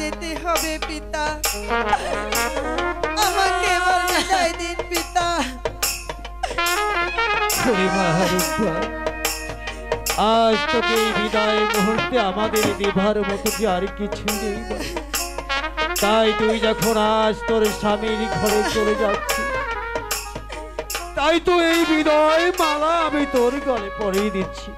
যেতে হবে পিতা। আমাকে বিদায় দিন পিতা। আজ তোকে এই বিদায় মুহূর্তে আমাদের দেবার মতো কি আর কিছু নেই তাই তুই যখন আজ তোর স্বামীর ঘরে চলে যাচ্ছিস, তাই তো এই বিদায় মালা আমি তোর গলে পরেই দিচ্ছি।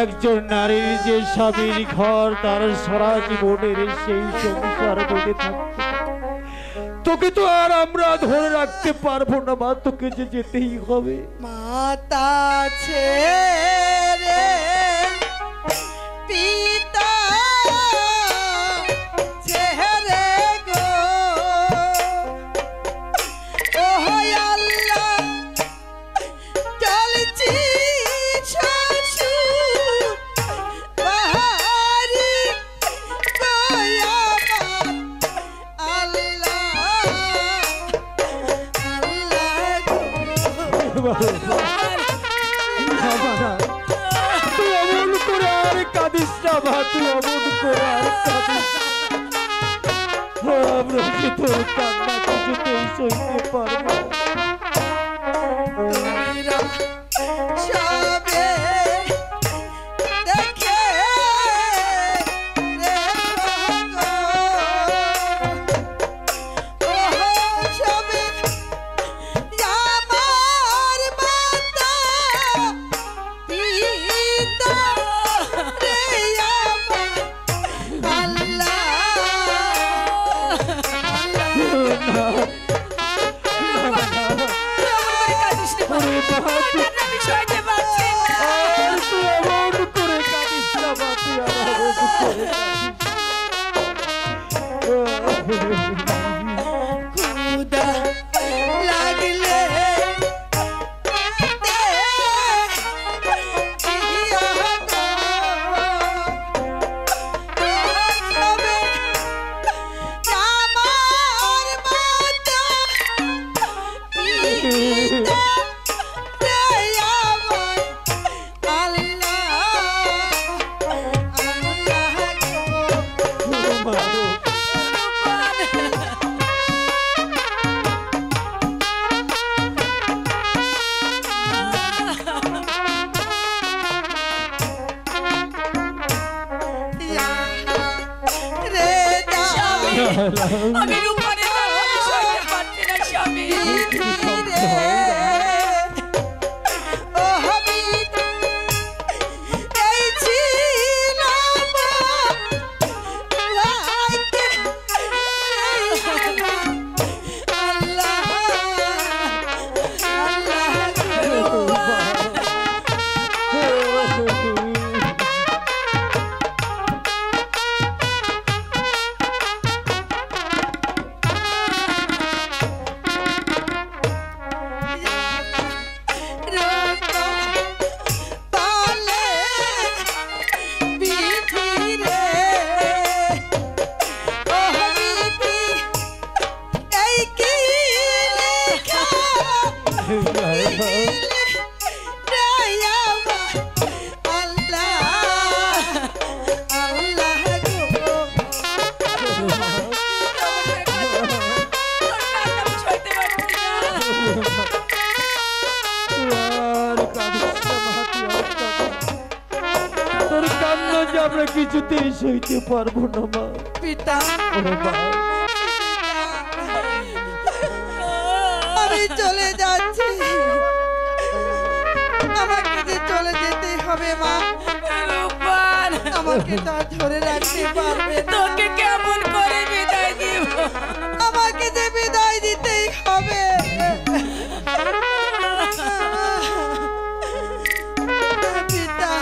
একজন নারীর যে স্বামীর ঘর তার সারা জীবনের সেই সংসার বলে থাকতে তোকে তো আর আমরা ধরে রাখতে পারব না, মা, তোকে যে যেতেই হবে। মাতা ছেড়ে আমরা কি তোর কান্না কিছুতেই পারব না। মা পিতা আমি চলে যাচ্ছি। আমাকে যে চলে যেতে হবে মা। আমাকে তো ধরে রাখতে পারবে তোকে কেমন করে বিদায় দিব? আমাকে যে বিদায় দিতেই হবে। পিতা।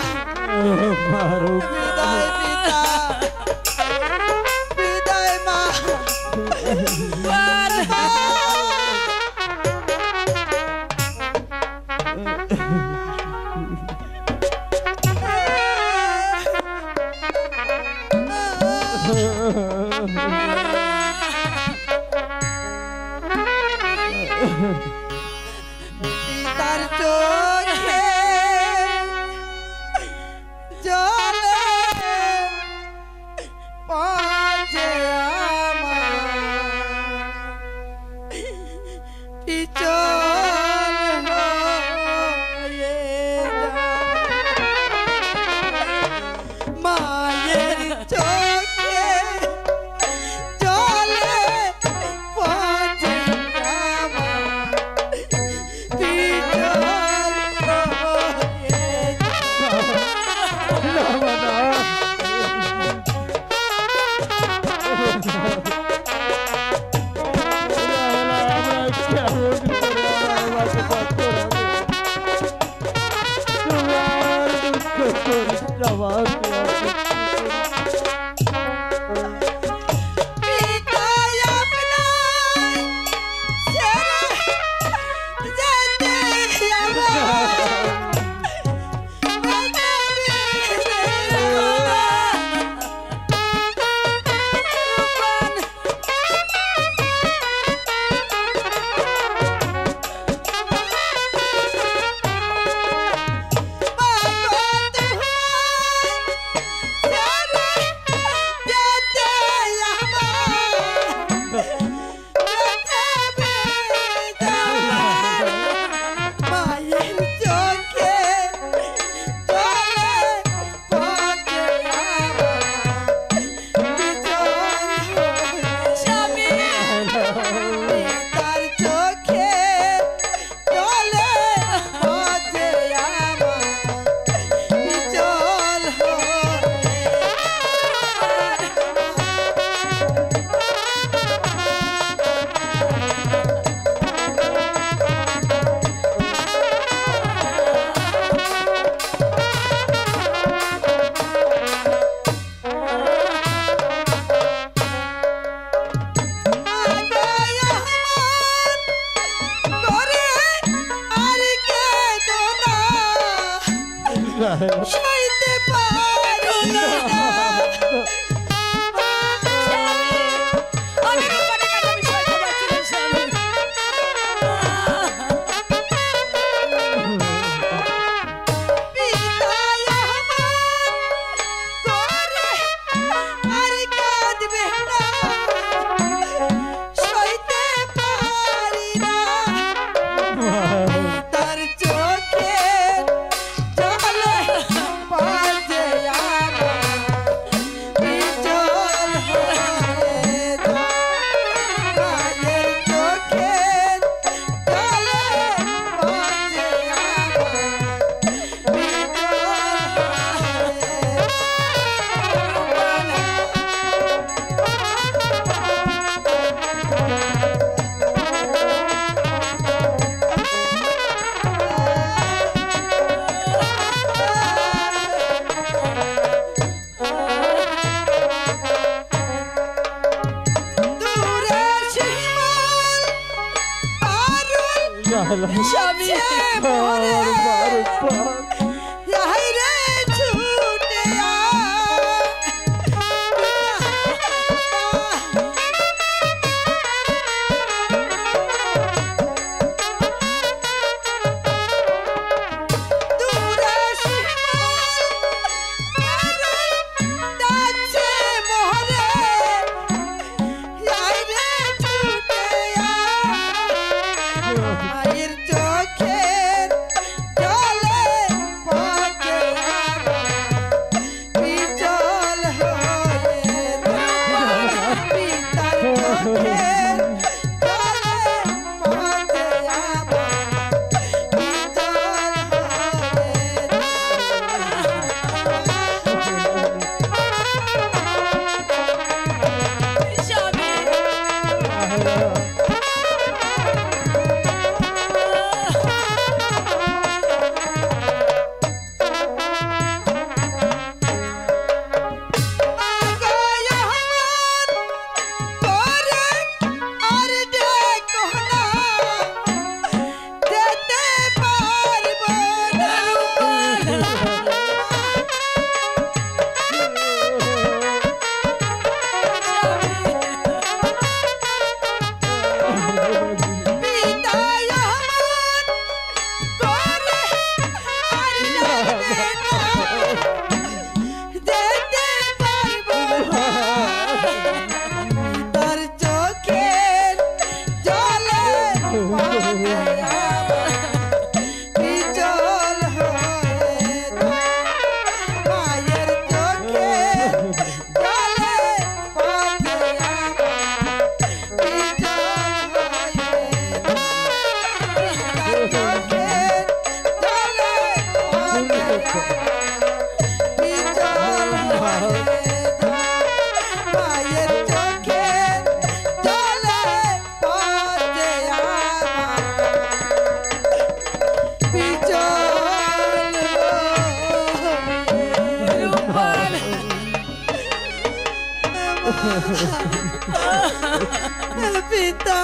পিতা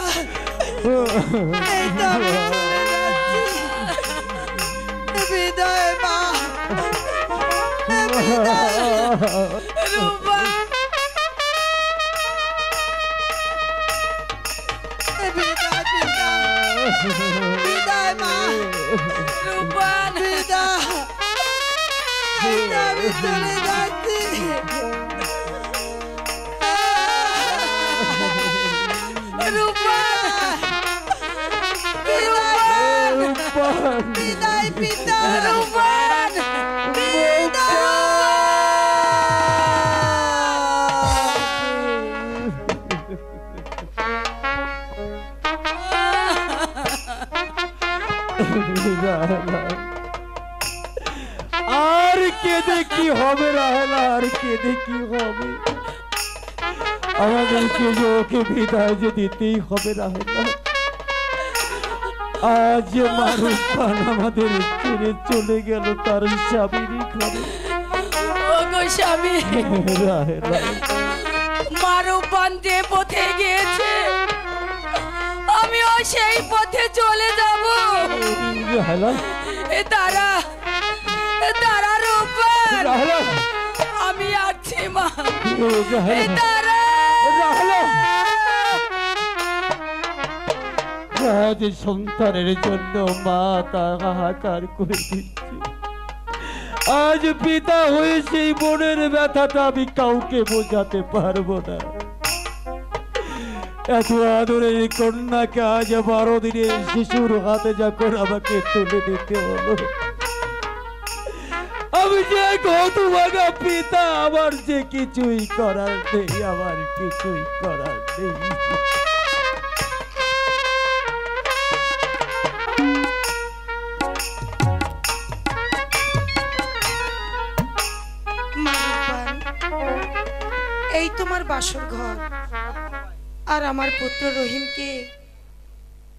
এই তো আমি চলে যাচ্ছি। বিদায় মা রূপবান বিদায় পিতা বিদায় মা বিদায় বিদায় পিতা রূপবান আর কেঁদে কি হবে রাহেলা আর কেঁদে কি হবে আমাদেরকে যে ওকে বিদায় যে দিতেই হবে রাহেলা আজ মানুষ পান আমাদের ছেড়ে চলে গেল তার স্বামীরই ঘরে। ওগো স্বামী। যে পথে গিয়েছে। আমিও সেই পথে চলে যাব। রাহেলা এ তারা আমি আছি মা। তারা। আজ সন্তানের জন্য মা তার হাহাকার করে দিচ্ছে। আজ পিতা হয়ে সেই মনের ব্যথাটা আমি কাউকে বোঝাতে পারব না। এত আদরের কন্যাকে আজ বারো দিনের শিশুর হাতে যখন আমাকে তুলে দিতে হলো, আমি যে হতভাগা পিতা, আমার যে কিছুই করার নেই, আমার কিছুই করার নেই। তোমার বাসর ঘর। আর আমার পুত্র রহিমকে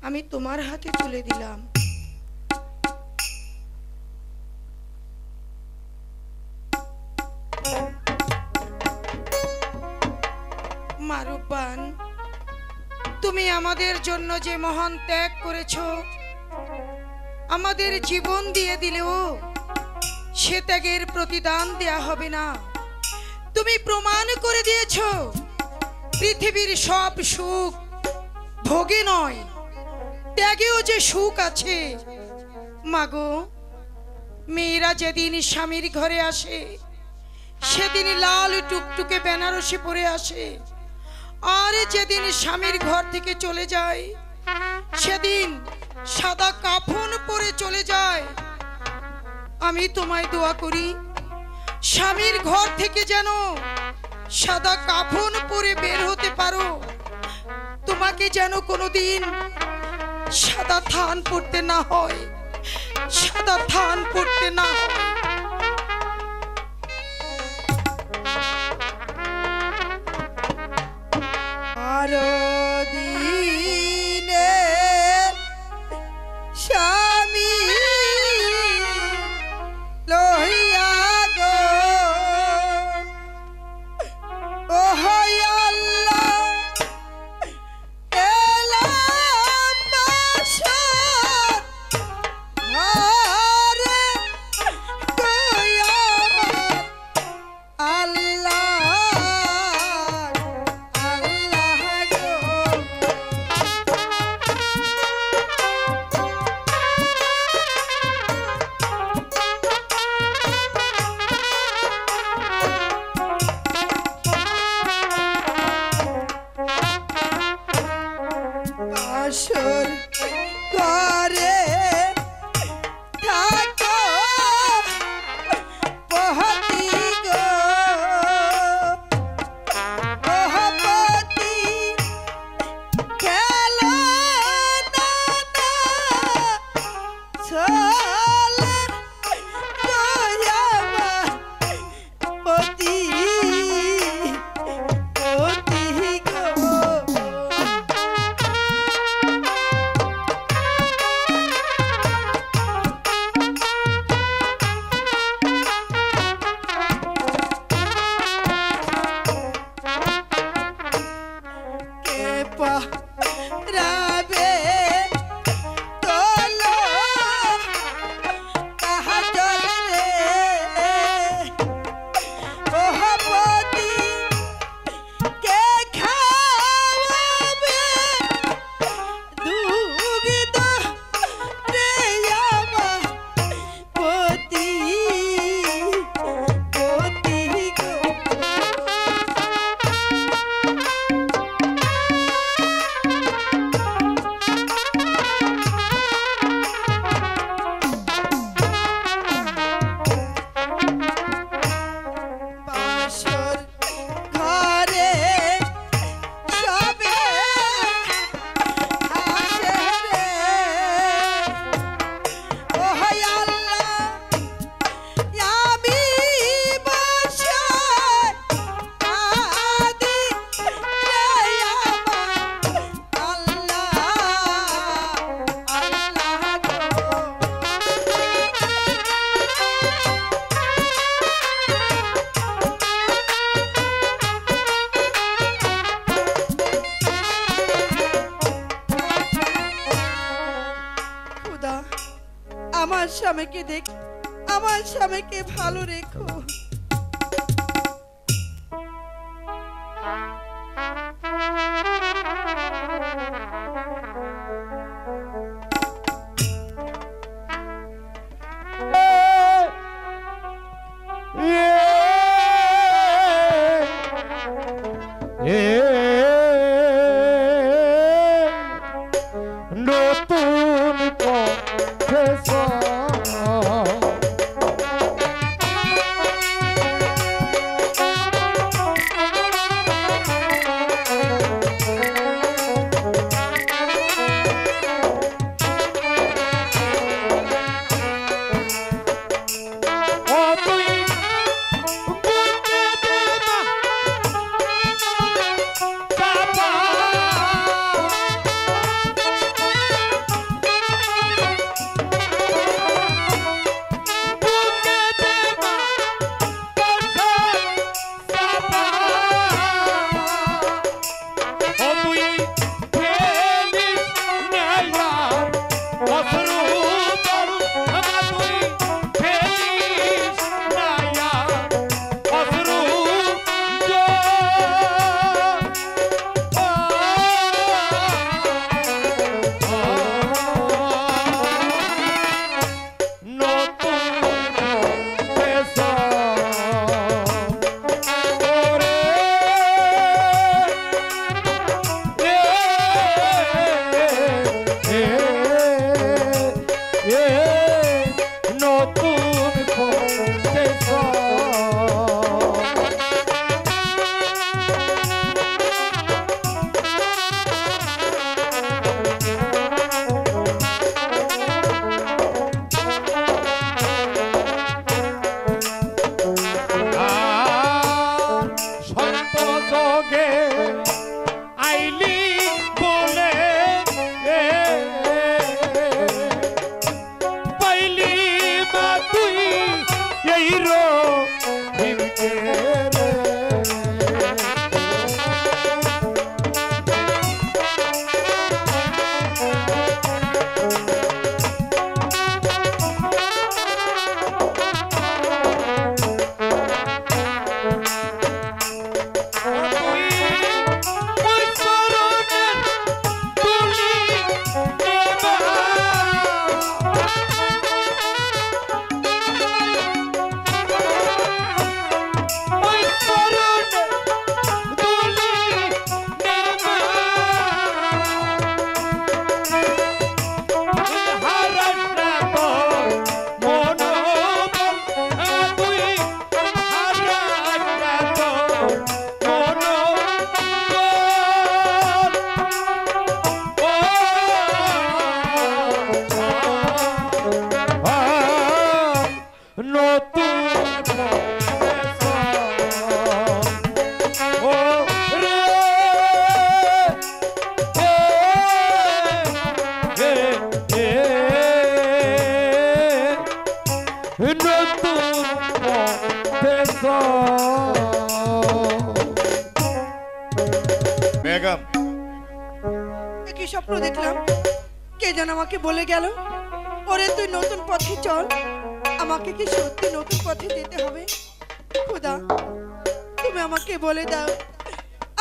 আমি তোমার হাতে তুলে দিলাম। মারুপান তুমি আমাদের জন্য যে মহান ত্যাগ করেছ, আমাদের জীবন দিয়ে দিলেও সে ত্যাগের প্রতিদান দেয়া হবে না। তুমি প্রমাণ করে দিয়েছ। পৃথিবীর সব সুখ ভোগে নয়, ত্যাগেও যে সুখ আছে। মাগো, মেয়েরা যেদিন স্বামীর ঘরে আসে, সেদিন লাল টুকটুকে বেনারসি পরে আসে। আর যেদিন স্বামীর ঘর থেকে চলে যায়, সেদিন সাদা কাফন পরে চলে যায়। আমি তোমায় দোয়া করি স্বামীর ঘর থেকে যেন সাদা কাফন পরে বের হতে পারো। তোমাকে যেন কোনোদিন সাদা থান পড়তে না হয়। সাদা থান পড়তে না হয়।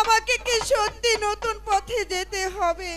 আমাকে কি সত্যি নতুন পথে যেতে হবে?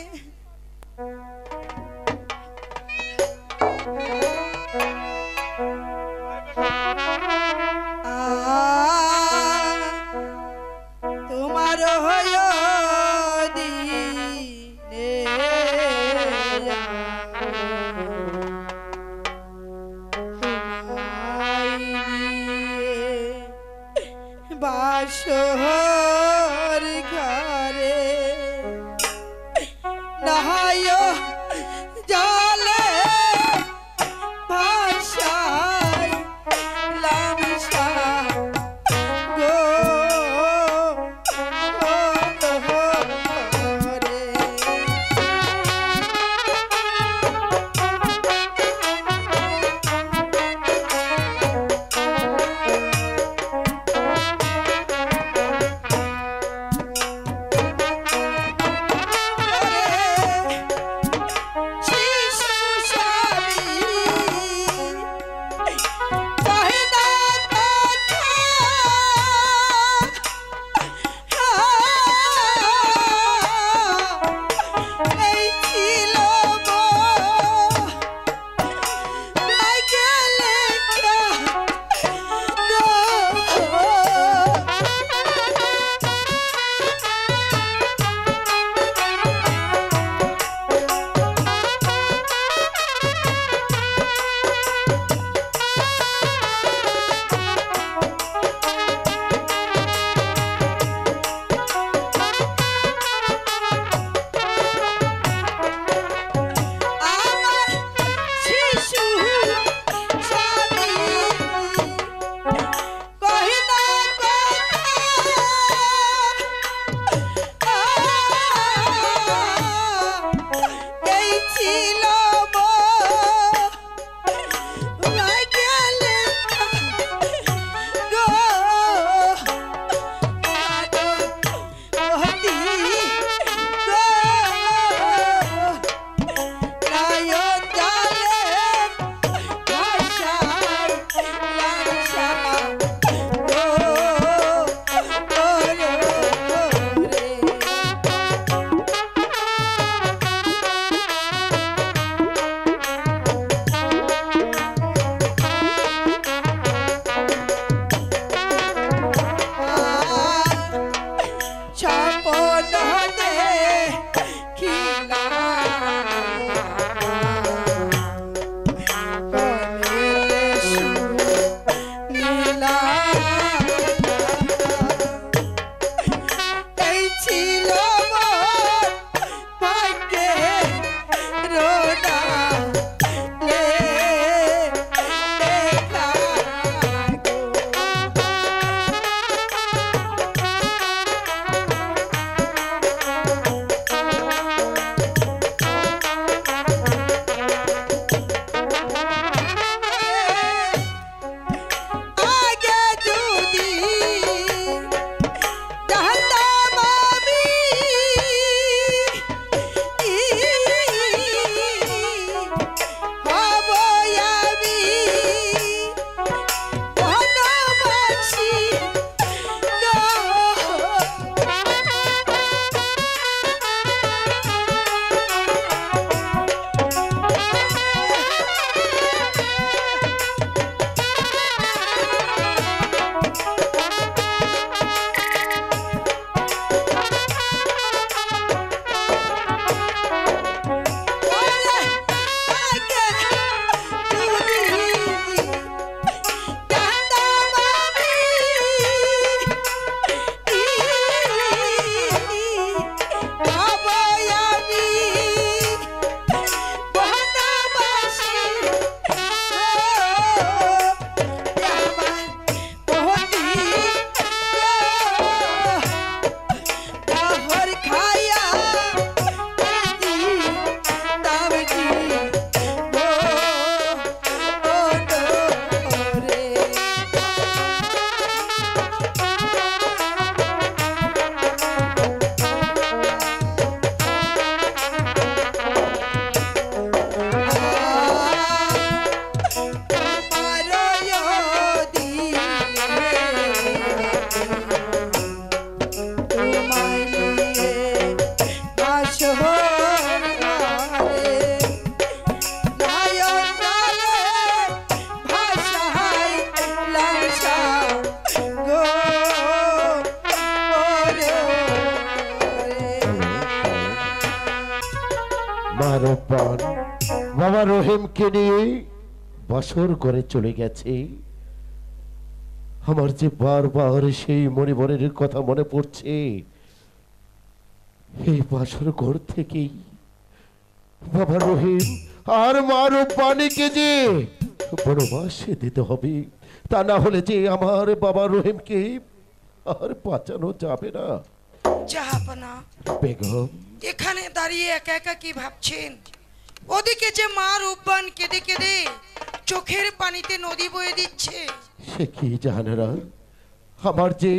বছর করে চলে গেছে। আমার যে বারবার সেই মরিবরের কথা মনে পড়ছে। এই বাসর ঘর থেকেই বাবা রহিম আর মা রব্বানিকে যে বনবাসে দিতে হবে তা না হলে যে আমার বাবা রহিমকে আর বাঁচানো যাবে না। জাহাপনা বেগম। এখানে দাঁড়িয়ে একা একা কি ভাবছেন? ওদিকে যে মা রূপবান কেঁদে কেঁদে চোখের পানিতে নদী বয়ে দিচ্ছে। সে কি জানারা আমার যে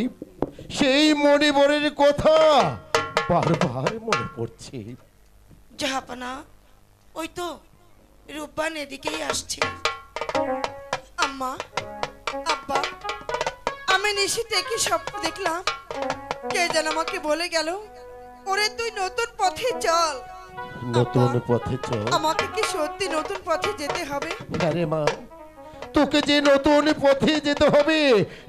সেই মণিবরের কথা বারবার মনে পড়ছে। জাহাপনা ওই তো রূপবান এদিকেই আসছে। আম্মা আব্বা আমি নিশিতে কি স্বপ্ন দেখলাম? কে যেন আমাকে বলে গেল ওরে তুই নতুন পথে চল। নতুন পথে চল। আমাকে কি সত্যি নতুন পথে যেতে হবে? আরে মা তোকে যে নতুন পথে যেতে হবে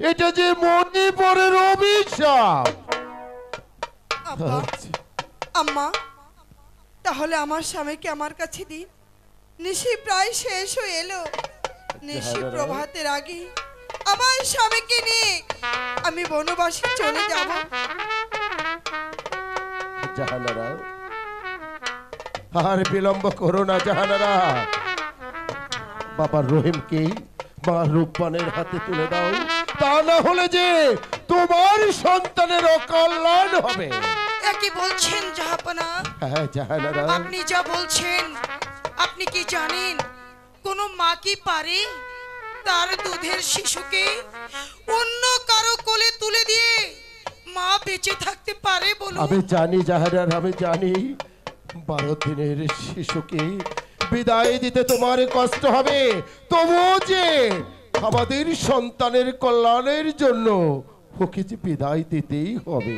এটা যে মণিবরের অভিশাপ। আব্বা আম্মা তাহলে আমার স্বামীকে আমার কাছে দিন। নিশি প্রায় শেষ হয়ে এলো। নিশি প্রভাতের আগে আমার স্বামীকে নিয়ে আমি বনবাসে চলে যাব। জাহানারা আর বিলম্ব করো না জাহানারা। বাবা রহিমকে মা রূপবানের হাতে তুলে দাও। তা না হলে যে তোমার সন্তানের অকল্যাণ হবে। একই বলছেন জাহাপনা? হ্যাঁ জাহানারা। আপনি যা বলছেন আপনি কি জানেন কোনো মা কি পারে তার দুধের শিশুকে অন্য কারও কোলে তুলে দিয়ে মা বেঁচে থাকতে পারে বলুন? আমি জানি জাহানার আমি জানি। বারো দিনের শিশুকে বিদায় দিতে তোমার কষ্ট হবে। তবুও যে আমাদের সন্তানের কল্যাণের জন্য ওকে যে বিদায় দিতেই হবে।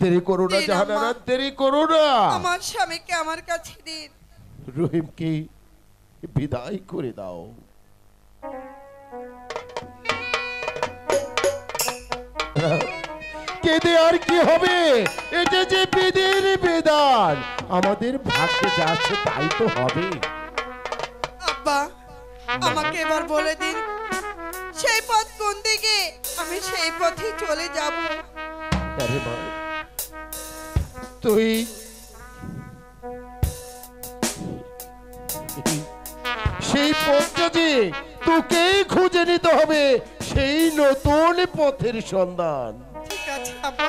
দেরি করো না জাহানারা দেরি করো না। আমার স্বামীকে আমার কাছে দিন। রহিমকে বিদায় করে দাও। কেঁদে আর কি হবে? এটা যে বিধির বিধান আমাদের ভাগ্যে যা আছে তাই তো হবে। আব্বা আমাকে এবার বলে দিন সেই পথ কোন দিকে? আমি সেই পথে চলে যাব। আরে মা তুই সেই পথটা যে তোকেই খুঁজে নিতে হবে সেই নতুন পথের সন্ধান। আব্বা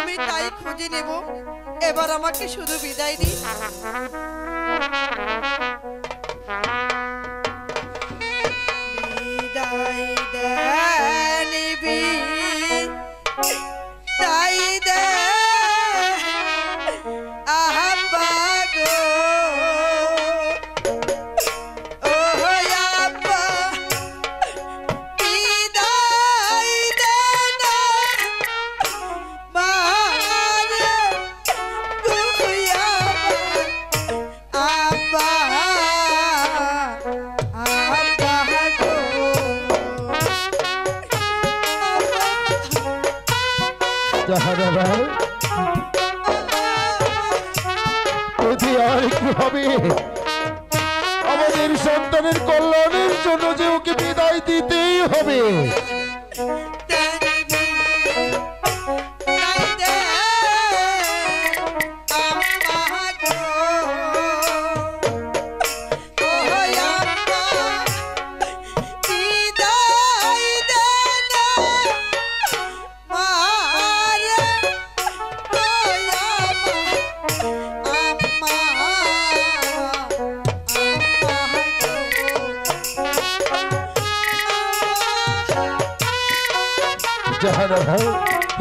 আমি তাই খুঁজে নেব। এবার আমাকে শুধু বিদায় দিন। যদি আর হবে? আমাদের সন্তানের কল্যাণের জন্য যে ওকে বিদায় দিতেই হবে।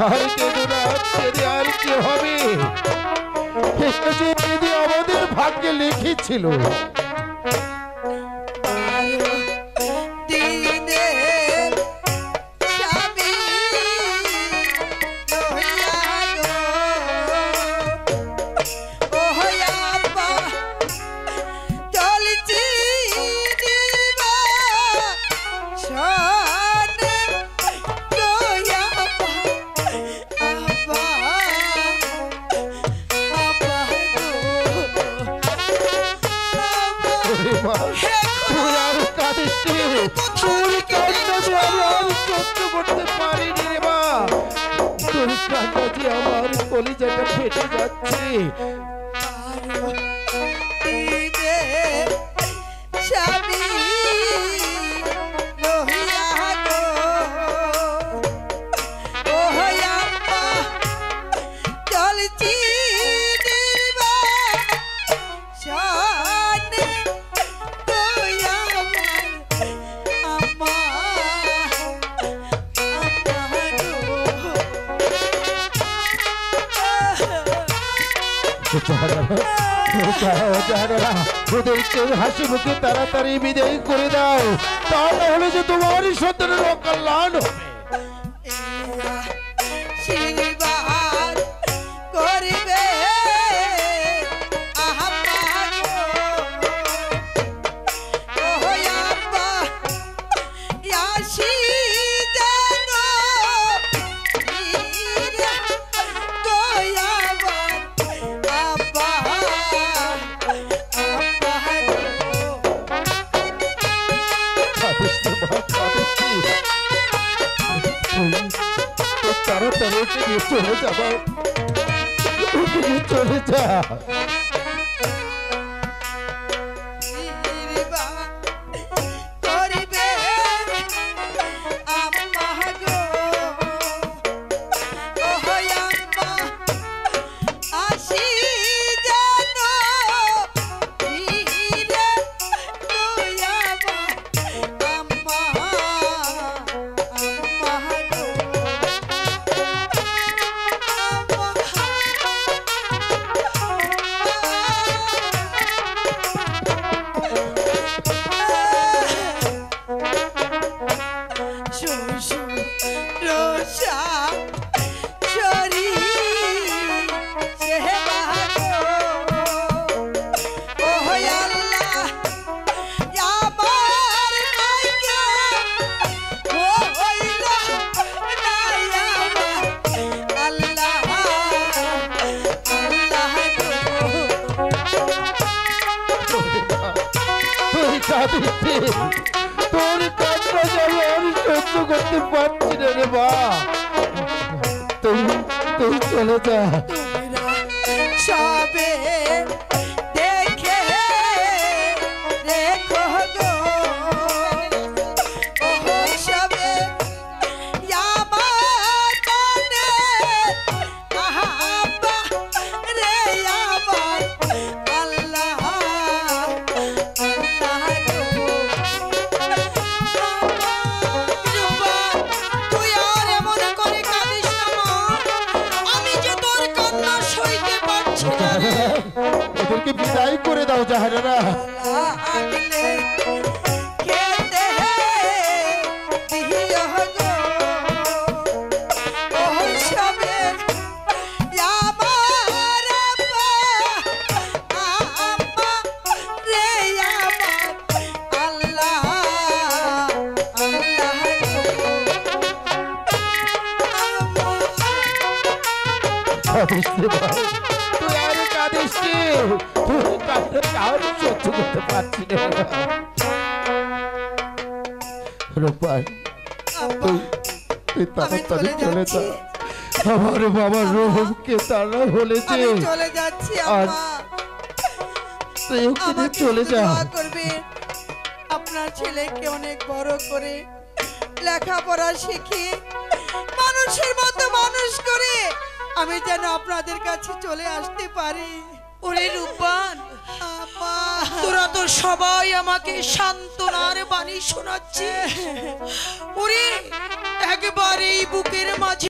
আর হবে। আমাদের ভাগ্যে লিখেছিল Jagati हसमुख तरतरी विजयी कुरिदाओ ताल होने तुम्हारी स्वतंत्र कल्याण हो Russia. planeta. આગલા আমার চলে যা। আমার বাবা রোহমকে তারা হলে চলে যাচ্ছি আজ তুই চলে যা। করবে আপনার ছেলেকে অনেক বড় করে লেখাপড়া শিখি মানুষের মতো মানুষ করে আমি যেন আপনাদের কাছে চলে আসতে পারি। ওরে রূপান তোরা তো সবাই আমাকে সান্ত্বনার বাণী শোনাচ্ছে ওরে একবারেই বুকের মাঝে